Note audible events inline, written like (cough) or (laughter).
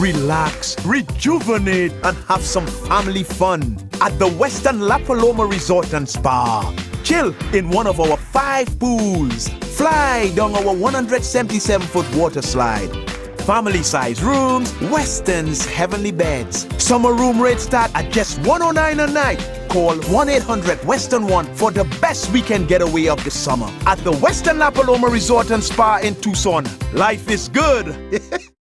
relax, rejuvenate, and have some family fun at the Westin La Paloma Resort and Spa. Chill in one of our five pools. Fly down our 177 foot water slide. Family size rooms, Westin's heavenly beds. Summer room rates start at just 109 a night. Call 1 800 Westin 1 for the best weekend getaway of the summer at the Westin La Paloma Resort and Spa in Tucson. Life is good. (laughs)